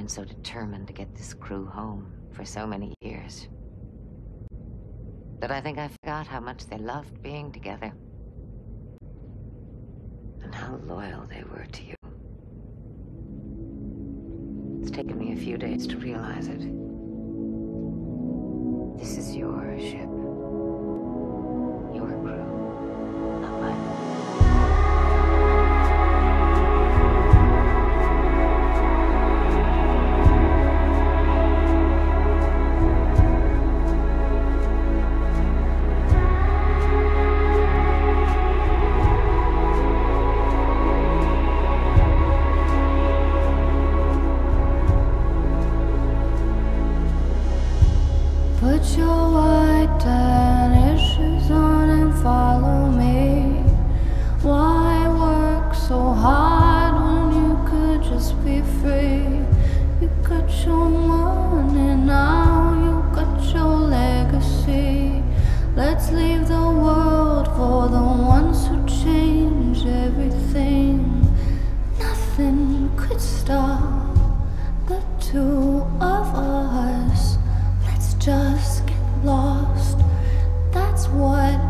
been so determined to get this crew home for so many years that I think I forgot how much they loved being together and how loyal they were to you. It's taken me a few days to realize it. This is your ship. Put your white tennis on and follow me. Why work so hard when you could just be free? You got your money now, you got your legacy. Let's leave the world just get lost. That's what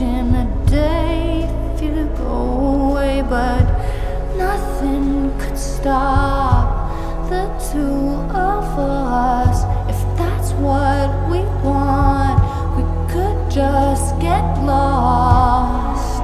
in a day if you go away, but nothing could stop the two of us. If that's what we want, we could just get lost.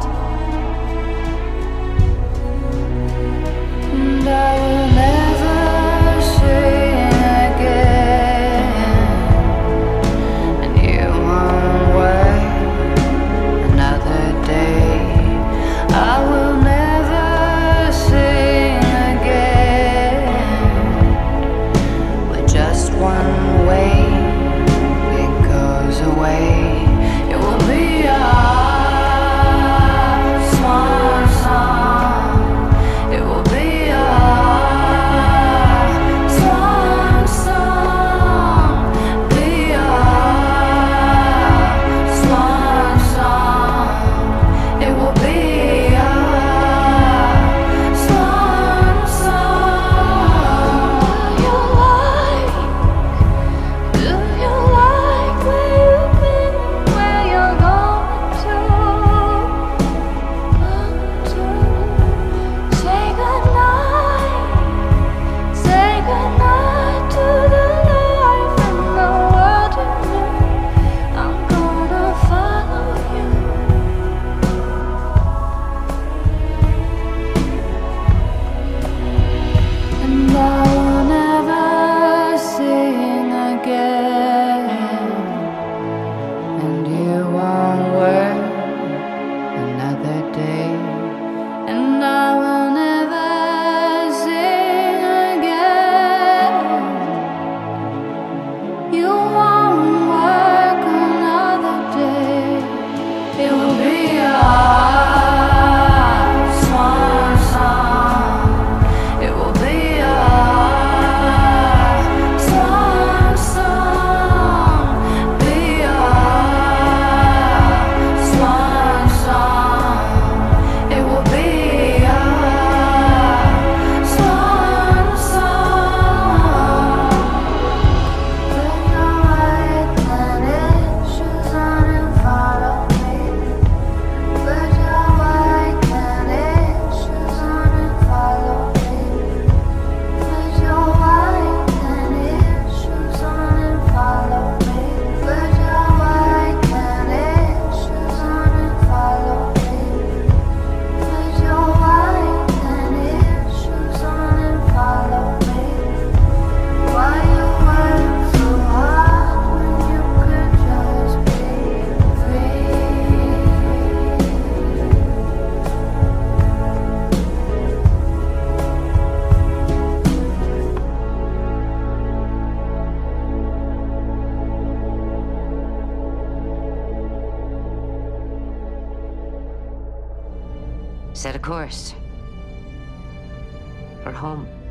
Set a course. For home.